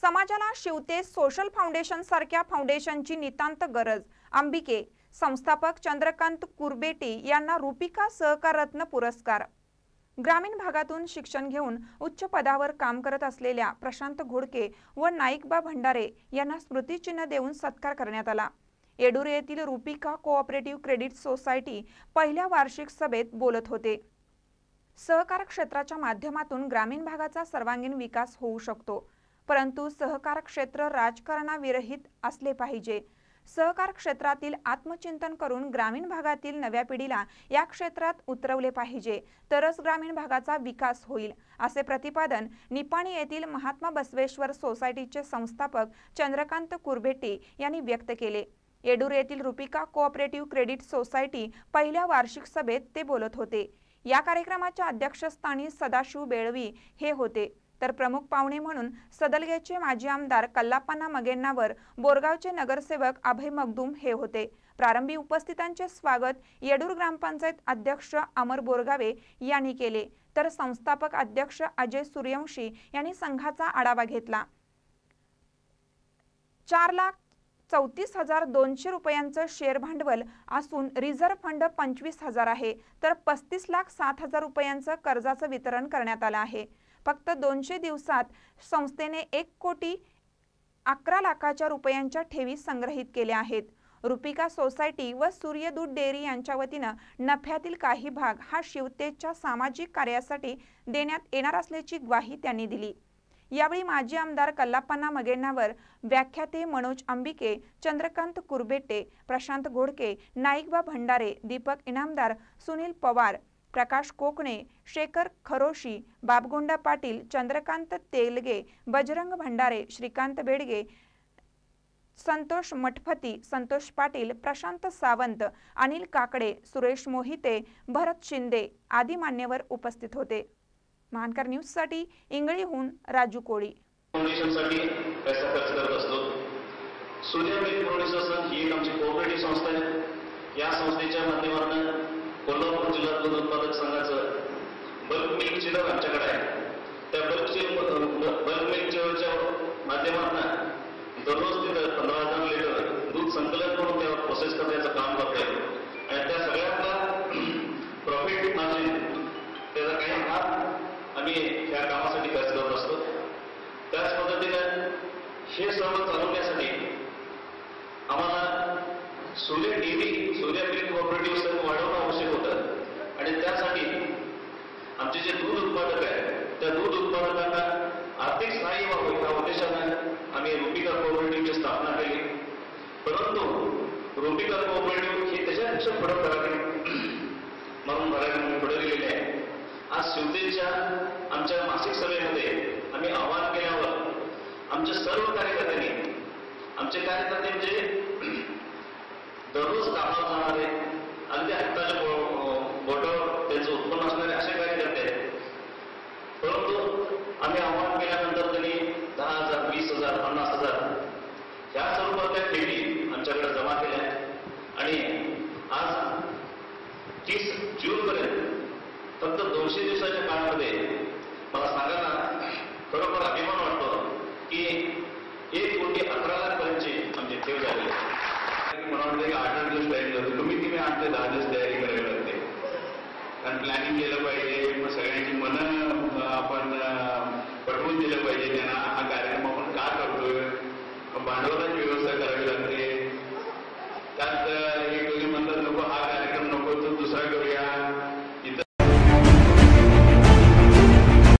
समाजाला शिवते social foundation सारख्या फाउंडेशनची नितांत गरज. अंबिके संस्थापक चंद्रकांत कुरबेटी यांना रुपिका सहकाररत्न पुरस्कार. ग्रामीण भागातून शिक्षण घेऊन उच्च पदावर काम करत असलेल्या प्रशांत घोडके व नाईकबा भंडारे यांना स्मृतिचिन्ह देऊन सत्कार करण्यात आला. येडुरे येथील रुपिका कोऑपरेटिव्ह क्रेडिट सोसायटी पहिल्या वार्षिक सभेत बोलत होते. सहकार क्षेत्राच्या माध्यमातून ग्रामीण भागाचा सर्वांगीण विकास होऊ शकतो. परंतु सहकार क्षेत्र राजकारणाविरहित असले पाहिजे. सहकार क्षेत्रातील आत्मचिंतन करून ग्रामीण भागातील नव्या पिढीला या क्षेत्रात उतरवले पाहिजे. तरच ग्रामीण भागाचा विकास होईल असे प्रतिपादन निपाणी येथील महात्मा बसवेश्वर सोसायटीचे संस्थापक चंद्रकांत कुरभेटे यांनी व्यक्त केले. येडूर येथील रुपिका कोऑपरेटिव्ह क्रेडिट सोसायटी पहिल्या वार्षिक सभेत ते बोलत होते. या कार्यक्रमाच्या अध्यक्षस्थानी सदाशिव बेळवी हे होते. तर प्रमुख पाहुणे म्हणून सदलगेचे माजी आमदार कल्लापाना मगेन्नावर बोरगावचे नगरसेवक अभय मगदूम हे होते. प्रारंभी उपस्थितांचे स्वागत येडूर ग्रामपंचायत अध्यक्ष अमर बोरगावे यांनी केले. तर संस्थापक अध्यक्ष अजय सूर्यवंशी यांनी संघाचा आढावा घेतला. चार लाख चौतीस हजार दोनशे रुपयांचं शेअर भांडवल असून रिझर्व्ह फंड पंचवीस हजार आहे. तर पस्तीस लाख सात हजार रुपयांचं कर्जाचं वितरण करण्यात आलं आहे. फक्त दोनशे दिवसात संस्थेने एक कोटी अकरा लाखाच्या रुपयांच्या ठेवी संग्रहित केल्या आहेत. रुपिका सोसायटी व सूर्यदूत डेअरी यांच्या वतीनं नफ्यातील काही भाग हा शिवतेच्या सामाजिक कार्यासाठी देण्यात येणार असल्याची ग्वाही त्यांनी दिली. यावेळी माजी आमदार कल्लाप्पाना मगेन्नावर व्याख्याते मनोज अंबिके चंद्रकांत कुरबेटे प्रशांत घोडके नाईकबा भंडारे दीपक इनामदार सुनील पवार प्रकाश कोकणे शेखर खरोशी बाबगोंडा पाटील चंद्रकांत तेलगे बजरंग भंडारे श्रीकांत बेडगे संतोष मठपती संतोष पाटील प्रशांत सावंत अनिल काकडे सुरेश मोहिते भरत शिंदे आदी मान्यवर उपस्थित होते. महानकर न्यूजसाठी इंगळीहून राजू कोळी. पैसा खर्च करत असतो. सूर्य ही एक आमची कोऑपरेटिव्ह संस्था आहे. या संस्थेच्या माध्यमातून कोल्हापूर जिल्हा दूध उत्पादक संघाचं बल्क मिल्क चिलर आमच्याकडे आहे. त्या बल्क बल्क मिल्क चिलरच्या माध्यमातून दररोज तिथं पंधरा हजार लिटर दूध संकलन करून त्यावर प्रोसेस करण्याचं काम करतोय. आणि त्या सगळ्यांना प्रॉफिट मार्जिन त्याचा काही भाग आम्ही या कामासाठी खर्च करत असतो. त्याच पद्धतीनं हे सर्व चालवण्यासाठी आम्हाला सूर्य डेअरी सूर्य मिल्क कॉपरेटिव्ह सर्व वाढवणं आवश्यक होतं आणि त्यासाठी आमचे जे दूध उत्पादक आहेत त्या दूध उत्पादकांना आर्थिक व्हावं या उद्देशानं आम्ही रुपिका कोऑपरेटिव्हची स्थापना केली. परंतु रुपिका कोऑपरेटिव्ह हे त्याच्यापेक्षा पुढं करावे म्हणून मराठी पुढे गेलेले आहे. आज शिवतेच्या आमच्या मासिक सभेमध्ये आम्ही आवाहन केल्यावर आमच्या सर्व कार्यकर्त्यांनी आमचे कार्यकर्ते म्हणजे दररोज कामावर जाणारे अगदी हक्काच्या बोटावर त्यांचं उत्पन्न असणारे असे कार्यकर्ते आहेत परंतु आम्ही आव्हान केल्यानंतर त्यांनी दहा हजार वीस हजार पन्नास हजार ह्या सर्व त्या ठेवी आमच्याकडे जमा केल्या आणि आज तीस जून पर्यंत फक्त दोनशे दिवसाच्या काळामध्ये मला सांगायला खरोखर अभिमान वाटतो की एक कोटी अकरा लाख पर्यंतची आमची ठेव झाली. मला वाटतं की आठ आठ दिवस तयारी करतो कमीत कमी आठ ते दहा दिवस तयारी करावी लागते. कारण प्लॅनिंग केलं पाहिजे सगळ्यांची मनं आपण पटवून दिलं पाहिजे त्यांना हा Como no la a